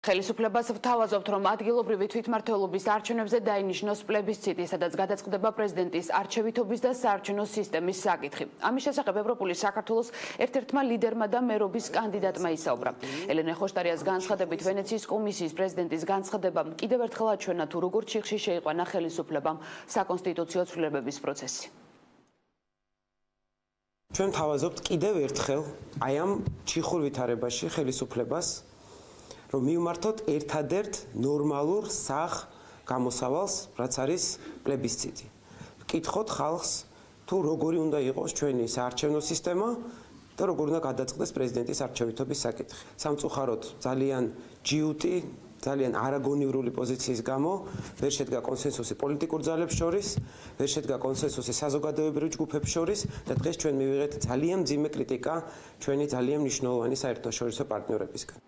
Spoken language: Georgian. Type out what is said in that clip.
ხელისუფლებას ვთავაზობთ, რომ ადგილობრივი თვითმმართველობის არჩევნებზე დაინიშნოს პლებისციტი, სადაც გადაწყდება პრეზიდენტის არჩევითობის და საარჩევნო სისტემის საკითხი. ამის შესახებ ევროპული საქართველოს ერთ-ერთმა ლიდერმა და მერობის კანდიდატმა ისაუბრა. ელენე ხოშტარიას განცხადებით ვენეციის კომისიის პრეზიდენტის განცხადება კიდევ ერთხელ აჩვენა თუ როგორ ჩიხში შეიყვანა ხელისუფლებამ საკონსტიტუციო ცვლილებების პროცესი. ჩვენ თავაზობთ კიდევ ერთხელ აი ამ ჩიხურ ვითარებაში ხელისუფლებას რომ მივმართოთ ერთადერთ ნორმალურ სახ გამოსავალს, რაც არის პლებისციტი. ვკითხოთ ხალხს თუ როგორი უნდა იყოს ჩვენი საარჩევნო სისტემა და როგორ უნდა გადაწყდეს პრეზიდენტის არჩევითობის საკითხი. სამწუხაროდ ძალიან ჯიუტი ძალიან არაგონივრული პოზიციის გამო ვერ შედგა კონსენსუსი პოლიტიკურ ძალებს შორის, ვერ შედგა კონსენსუსი საზოგადოებრივ ჯგუფებს შორის და დღეს ჩვენ მივიღეთ ძალიან ძიმე კრიტიკა ჩვენი ძალიან მნიშვნელოვანი საერთაშორისო პარტნიორებისგან.